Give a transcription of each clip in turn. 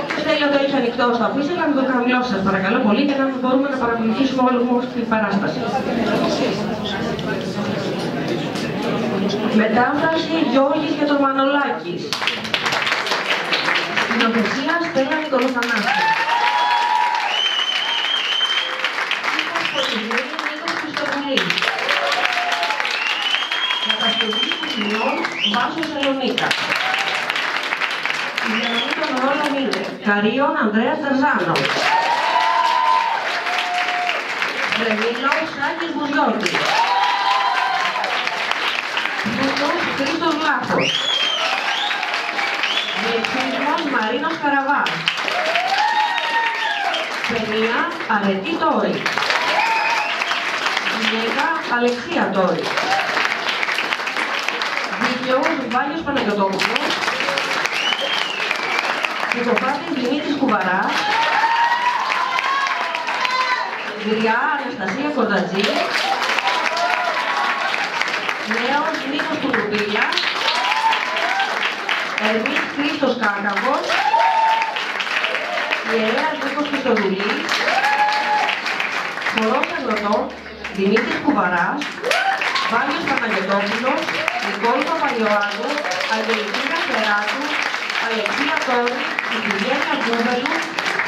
Όποιος θέλει να το έχει ανοιχτό στο αφήσει, να το χαμηλώσει σας παρακαλώ πολύ για να μπορούμε να παρακολουθήσουμε όλη μου την παράσταση. Μετάφραση Γιώργης και τον Μανολάκης. Συνοθεσία Στέλλα Νικολοθανάση. Νίκος Πολυβρή, Νίκος Χριστοδουλής. Κατασκευή Κουτινών, Βάσος Ελονίκα. Η διανομή των ρόλων είναι Καρίων Ανδρέας Τερζάνο. Βρεμίλος Σάκης Μπουζιώτης. Βούτος Χρήστος Λάφος. Διευθύνσιμος Μαρίνος Καραβάς. Παινία Αρετή Τόρη. Γυναίκα Αλεξία Τόρη. Δίκαιος Βάλιος Παναγιωτόπουλος. Δικοπάτης Δημήτρης Κουβαράς. Γριά Αναστασία Κορδατζή. Νέος Νίκος Τουρουμπίλια. Ερμής Χρήστος Κάκαβος. Ιερέας Νίκος Χριστοδουλής. Χορός Αγροτών Δημήτρης Κουβαράς. Βάγιος Παναγιωτόπουλος. Νικόλου Παπαλιωάννου. Αγγελική Καφεράτου. Αλεξία Τόρη. Οικογένεια Γκούβελου.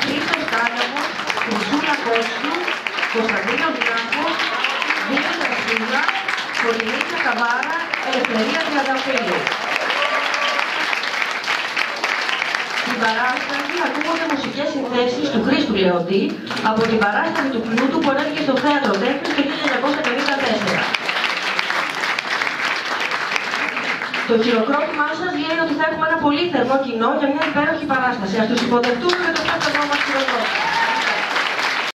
Χρήστος Κάκαβος. Χρυσούλα Κότσιου. Κωνσταντίνος Γκάφος. Δίνος Ρασούλα. Πολυνίκια Καβάρα. Ελευθερία Διαδαφίλου. Στην παράσταση ακούγονται μουσικές συνθέσεις του Χρήστου Λεοντή από την παράσταση του πλούτου που ανέβηκε στο Θέατρο Τέχνης το 1954. Το χειροκρότημά σας λέει ότι θα έχουμε ένα πολύ θερμό κοινό για μια υπέροχη παράσταση. Ας τους υποδεχτούμε με το πιο θερμό μας χειροκρότημα.